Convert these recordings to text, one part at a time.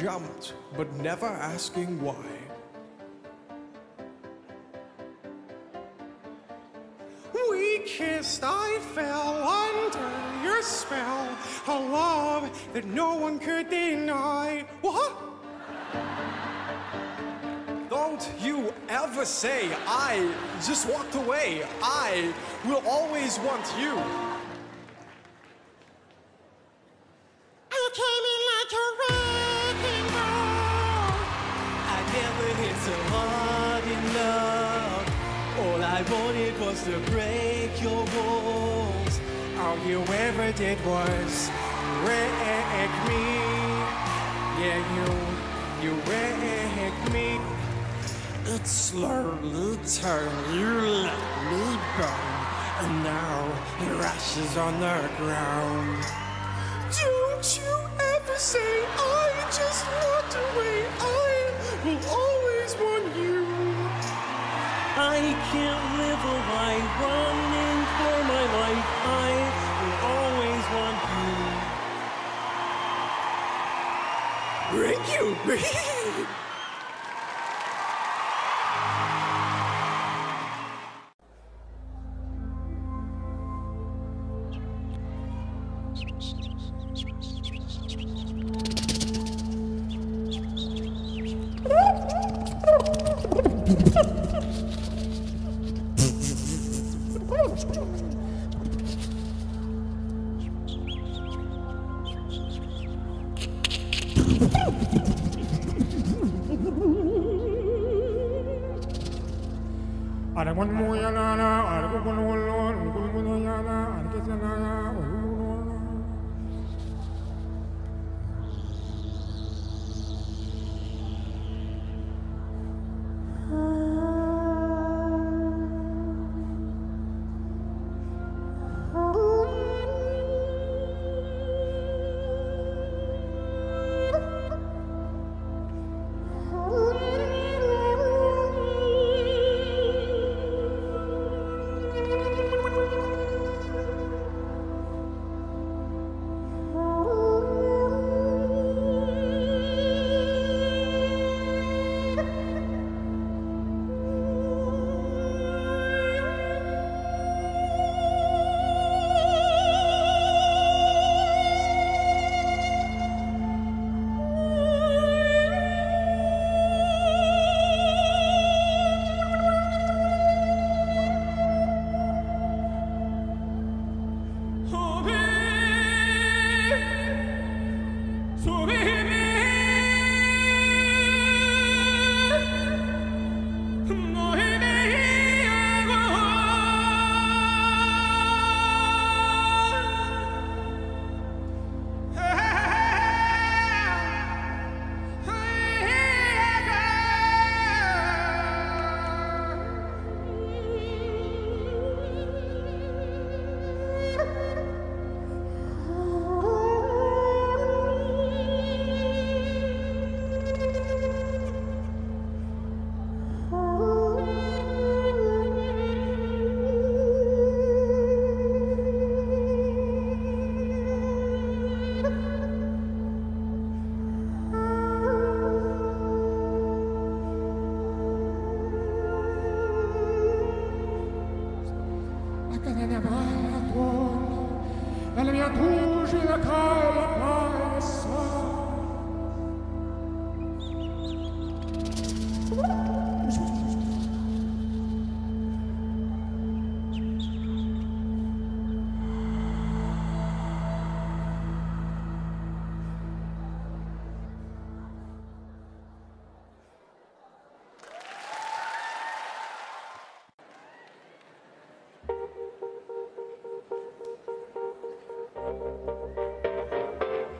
jumped, but never asking why. We kissed, I fell under your spell. A love that no one could deny. What? Don't you ever say I just walked away. I will always want you. To break your walls. All you ever did was wreck me. Yeah, you, you wrecked me. It slowly turned, you let me burn. And now your ashes on the ground. Don't you ever say I just walked away. I will always want you. I can't live a life running for my life. I will always want you. Break you, والمويل على أرجو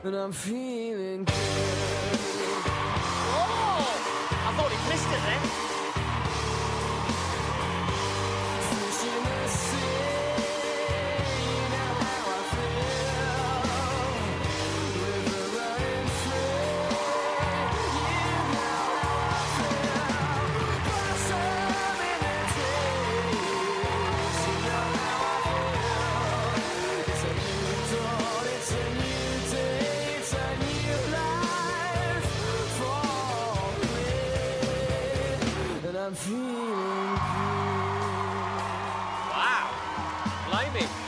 And I'm feeling good. Oh! I thought he missed it then. Feeling good. Wow. Blimey.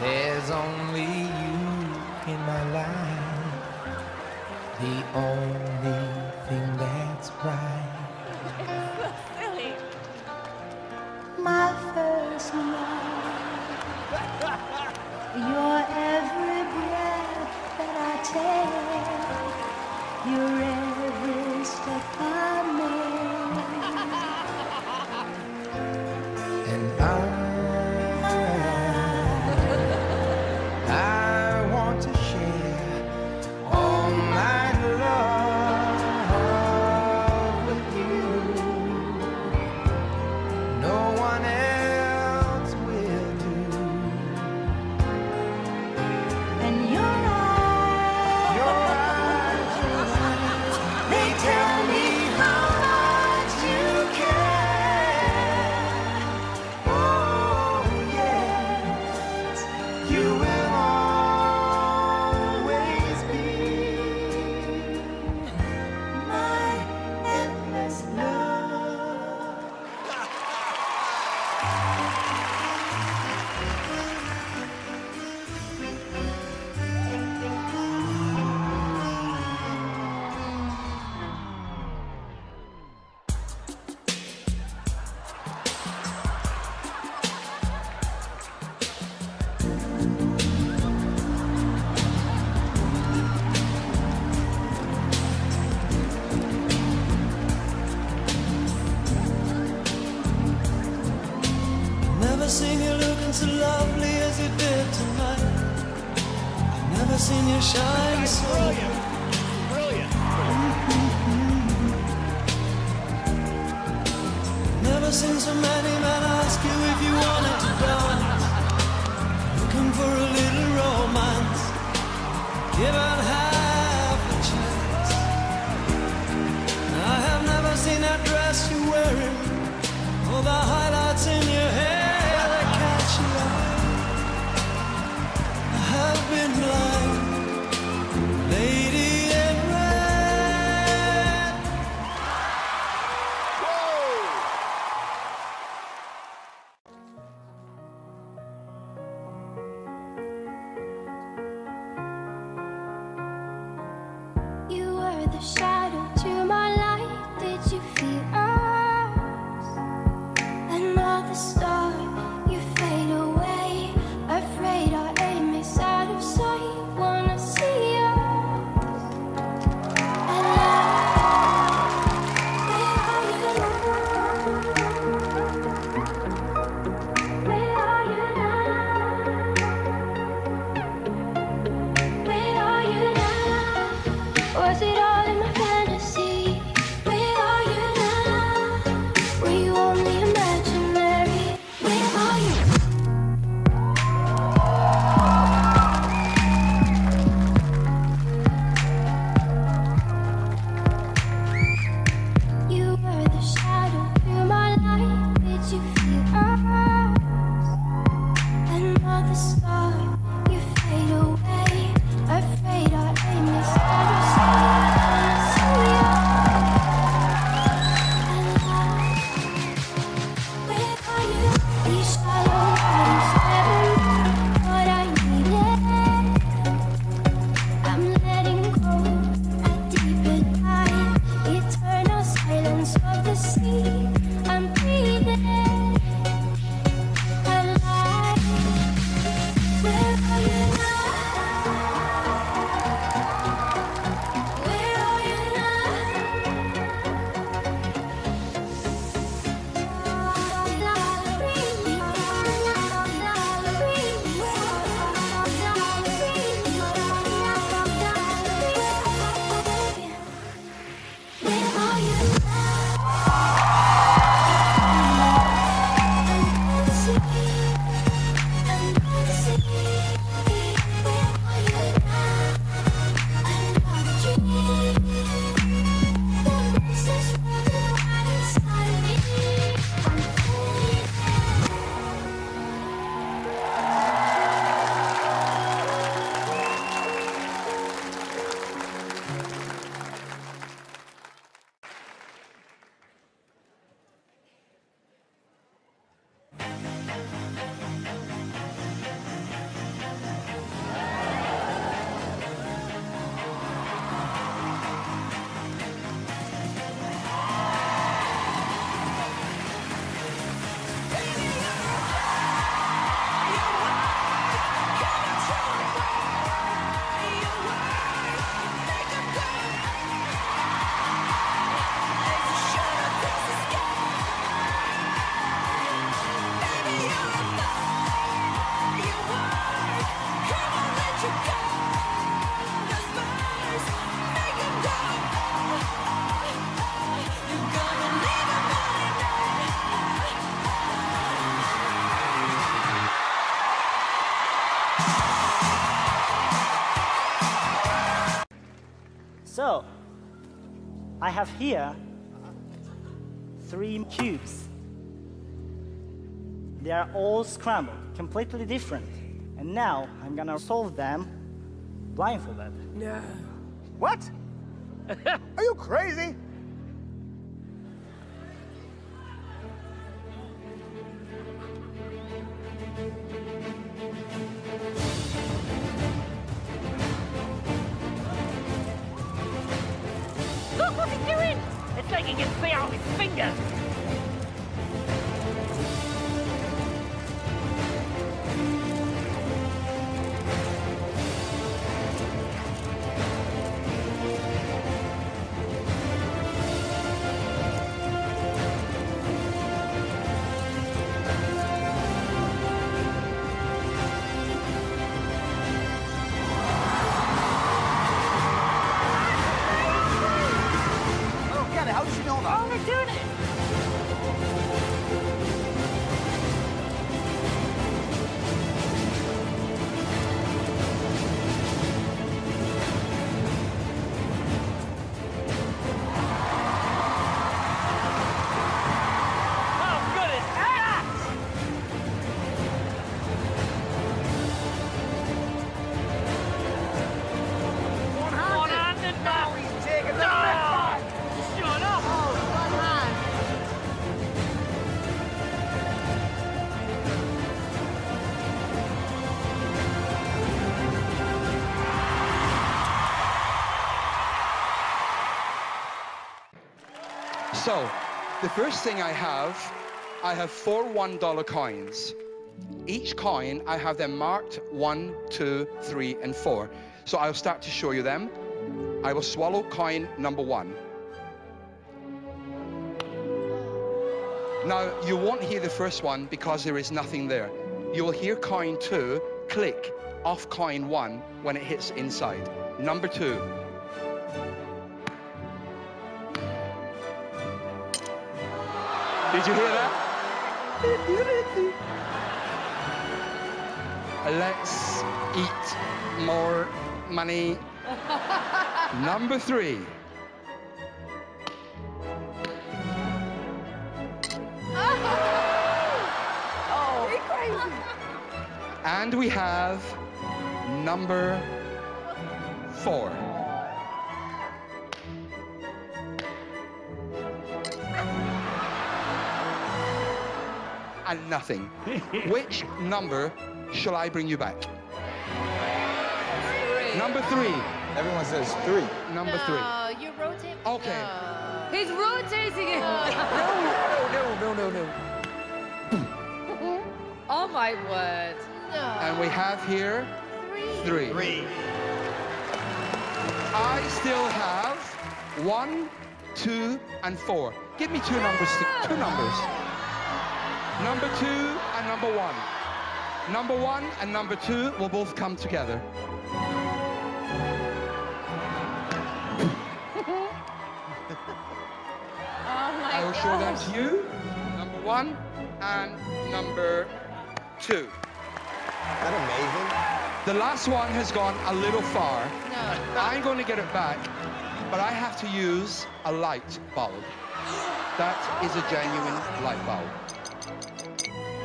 There's only you in my life, the only thing that's right. My first love, your every breath that I take, You're every step I make. The have here three cubes. They are all scrambled, completely different. And now I'm gonna solve them blindfolded. No. What? Are you crazy? Like he can see out his fingers. So, the first thing I have, I have four $1 coins. Each coin, I have them marked one, two, three, and four. So I'll start to show you them. I will swallow coin number one. Now, you won't hear the first one because there is nothing there. You will hear coin two click off coin one when it hits inside. Number two. Did you hear that? Let's eat more money. Number three. And we have number four. And nothing. Which number shall I bring you back? Three. Number three. Everyone says three. Number three. No, you rotate. Okay. No. He's rotating it. No, no, no, no. no. oh my word. No. And we have here three. three. Three. I still have one, two, and four. Give me two numbers. Two numbers. Number two and number one. Number one and number two will both come together. Oh my I will show them gosh. to you. Number one and number two. Is That amazing? The last one has gone a little far. No. I'm going to get it back, but I have to use a light bulb. That is a genuine light bulb.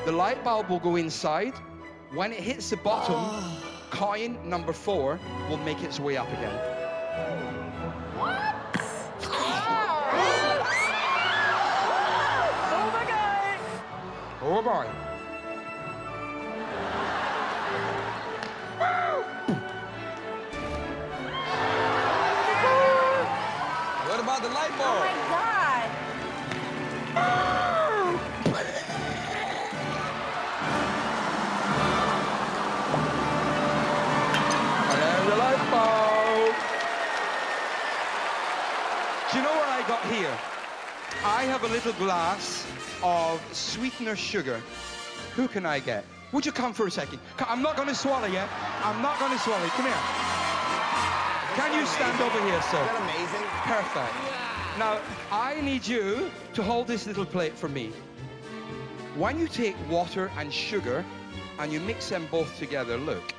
The light bulb will go inside. When it hits the bottom, coin number four will make its way up again. What? Oh, oh my God! Oh boy. What about the light Oh bulb? my I have a little glass of sweetener sugar. Who can I get? Would you come for a second? I'm not going to swallow yet. I'm not going to swallow. Come here. Can you stand over here, sir? that amazing? Perfect. Now, I need you to hold this little plate for me. When you take water and sugar and you mix them both together, look,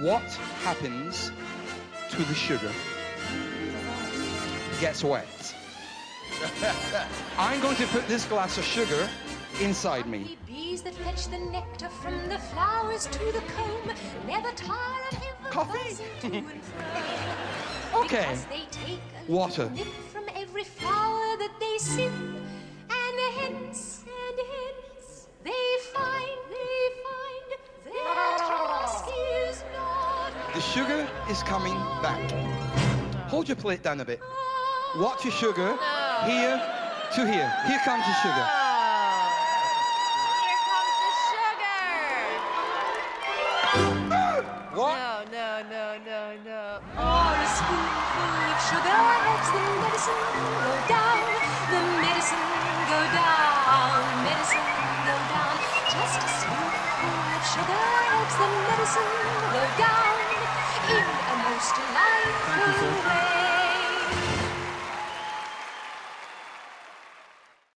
what happens to the sugar? Gets wet. I'm going to put this glass of sugar inside me. Bees that fetch the nectar from the flowers to the comb never tire of ever Coffee? buzzing to and fro. Okay. Because they take a Water. nip from every flower that they sip, and hence and hence they find they find their task is not. The sugar is coming back. Hold your plate down a bit. Ah. Watch your sugar. Here to here. Here comes the sugar. Oh. Here comes the sugar. What? No, no, no, no, no. Or a spoonful of sugar helps the medicine go down. The medicine go down. Medicine go down. Just a spoonful of sugar helps the medicine go down. In